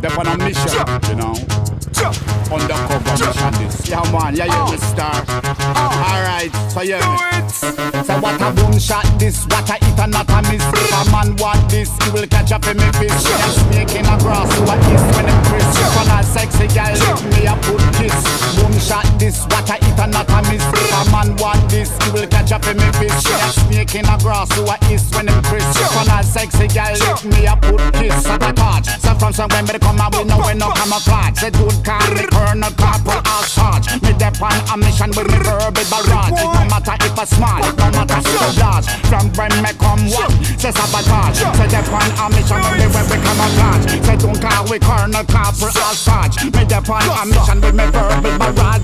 They're on a mission, you know. Undercover mission this. Yeah man, yeah yeah, the star. Alright, so yeah. So what a boom shot this, what a hit and not a miss. If a man want this, he will catch up in me fist. Yeah, snake in a grass, what is when it crisp. When a sexy girl, me a put kiss. Boom shot this, what a hit and not a miss. If a man want this, he will catch up in me fist. Yeah, snake in a grass, what is when it crisp. When a sexy girl, let me a put kiss. At a touch, so from somewhere me come and we know we no camouflage. Say good call me Colonel Corporal or Sarge. Me dep on a mission with me verbal barrage. It no matter if a small, it no matter if a large. From when me come one, say sabotage. Say dep on a mission with me when we camouflage. Say don't call we Colonel Corporal or Sarge. Me dep on a mission with me verbal barrage.